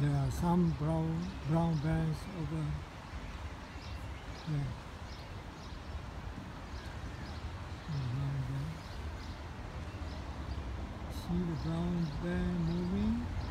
There are some brown brown bands over brown. Mm-hmm. See the brown bear moving?